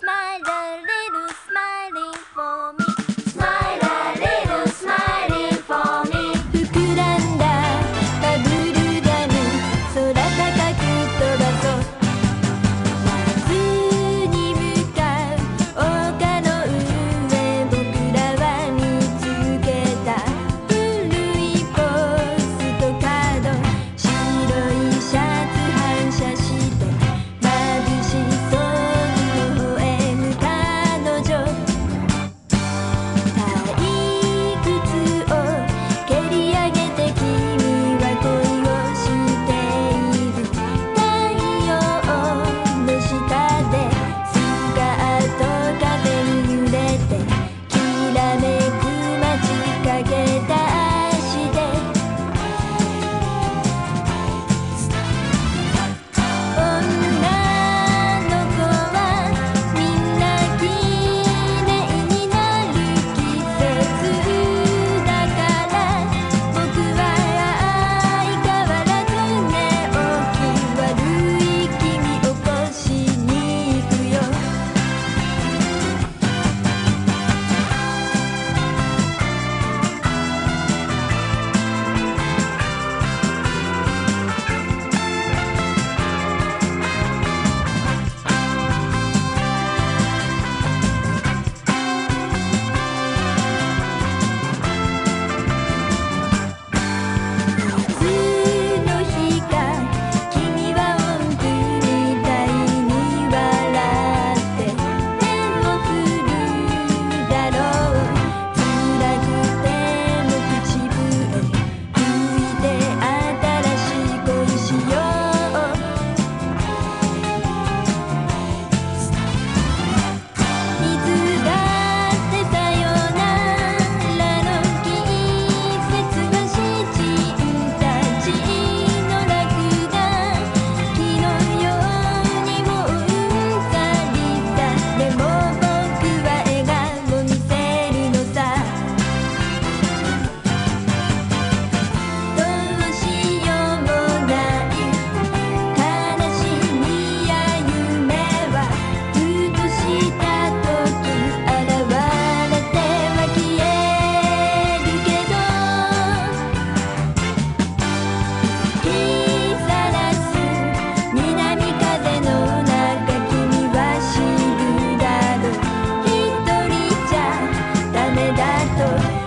Smile Doctor.